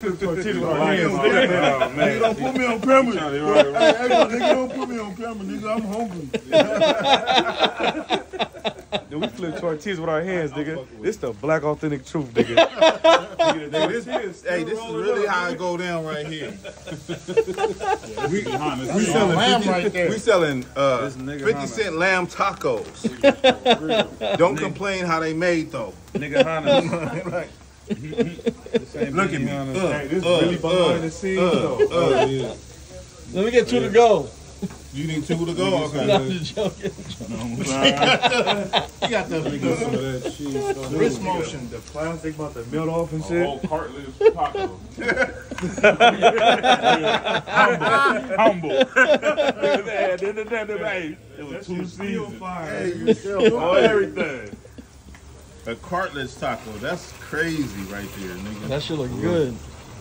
Tortillas with our hands, man. nigga. Man. Nigga, don't put me on camera. Trying to- Hey, hey, nigga, don't put me on camera, nigga. I'm hungry. Dude, we flip tortillas with our hands, nigga. This the black authentic truth, nigga. Hey, this, hey, this is really how it go down right here. we, we selling lamb 50 right there. We selling uh, 50 Hana. cent lamb tacos. Don't complain how they made though. nigga Hana. right. Look at me. Uh, Hey, this uh, really behind uh, the scenes, uh, though. uh, Let me get two to go. you need two to go. No, Okay. I'm just joking. You got the wrist motion. The plastic about to melt off and shit. Oh, cartless taco. Humble. Humble. At the end of the day, it was two seasons. Hey, you still Oh, everything. A cartless taco. That's crazy right there, nigga. That should look good.